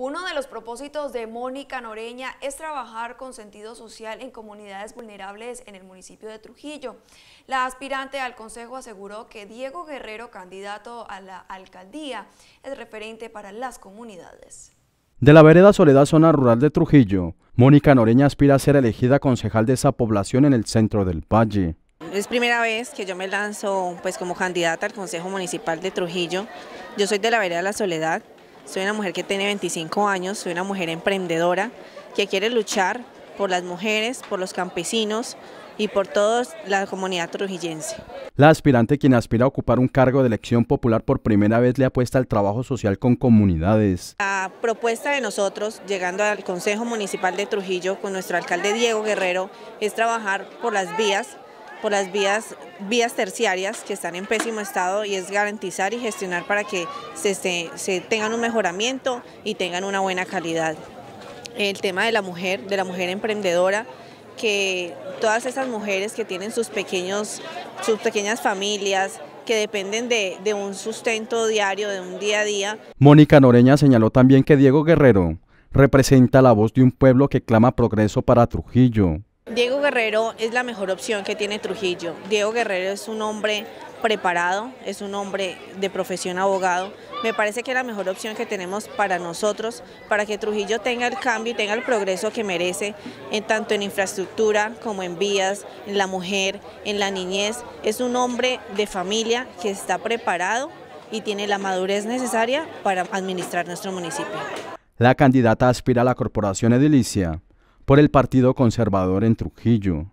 Uno de los propósitos de Mónica Noreña es trabajar con sentido social en comunidades vulnerables en el municipio de Trujillo. La aspirante al consejo aseguró que Diego Guerrero, candidato a la alcaldía, es referente para las comunidades. De la vereda Soledad, zona rural de Trujillo, Mónica Noreña aspira a ser elegida concejal de esa población en el centro del valle. Es primera vez que yo me lanzo pues, como candidata al Consejo Municipal de Trujillo. Yo soy de la vereda La Soledad, soy una mujer que tiene 25 años, soy una mujer emprendedora que quiere luchar por las mujeres, por los campesinos y por toda la comunidad trujillense. La aspirante quien aspira a ocupar un cargo de elección popular por primera vez le apuesta al trabajo social con comunidades. La propuesta de nosotros, llegando al Consejo Municipal de Trujillo con nuestro alcalde Diego Guerrero, es trabajar por las vías por las vías, vías terciarias que están en pésimo estado y es garantizar y gestionar para que se, se, tengan un mejoramiento y tengan una buena calidad. El tema de la mujer, de la mujer emprendedora, que todas esas mujeres que tienen sus, pequeños, sus pequeñas familias, que dependen de, de un sustento diario, de un día a día. Mónica Noreña señaló también que Diego Guerrero representa la voz de un pueblo que clama progreso para Trujillo. Diego Guerrero es la mejor opción que tiene Trujillo. Diego Guerrero es un hombre preparado, es un hombre de profesión abogado. Me parece que es la mejor opción que tenemos para nosotros, para que Trujillo tenga el cambio y tenga el progreso que merece, en tanto en infraestructura como en vías, en la mujer, en la niñez. Es un hombre de familia que está preparado y tiene la madurez necesaria para administrar nuestro municipio. La candidata aspira a la corporación edilicia por el Partido Conservador en Trujillo.